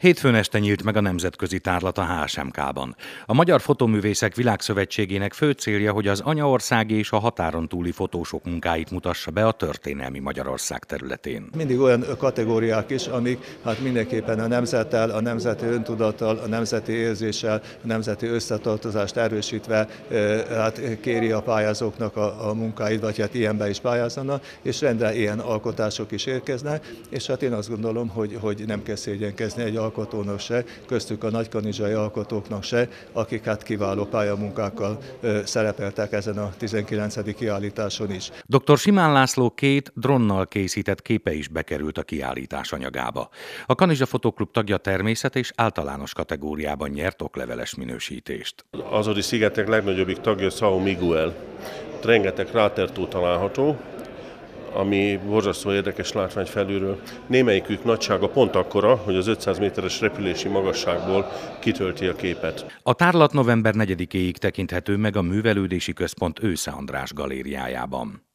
Hétfőn este nyílt meg a nemzetközi tárlat a HSMK-ban. A Magyar Fotoművészek Világszövetségének fő célja, hogy az anyaországi és a határon túli fotósok munkáit mutassa be a történelmi Magyarország területén. Mindig olyan kategóriák is, amik hát mindenképpen a nemzettel, a nemzeti öntudattal, a nemzeti érzéssel, a nemzeti összetartozást erősítve hát kéri a pályázóknak a, a munkáit, vagy hát ilyenbe is pályázzanak, és rendre ilyen alkotások is érkeznek, és hát én azt gondolom, hogy, hogy nem kell szégyenkezni egy alkotónak se, köztük a nagykanizsai alkotóknak se, akik hát kiváló pályamunkákkal szerepeltek ezen a 19. kiállításon is. Dr. Simán László két dronnal készített képe is bekerült a kiállítás anyagába. A Kanizsa Fotoklub tagja természet és általános kategóriában nyert okleveles minősítést. Azori szigetek legnagyobbik tagja Sao Miguel. Rengeteg krátertó található, ami borzasztó érdekes látvány felülről. Némelyikük nagysága pont akkora, hogy az 500 méteres repülési magasságból kitölti a képet. A tárlat november 4-éig tekinthető meg a Művelődési Központ Ősze András galériájában.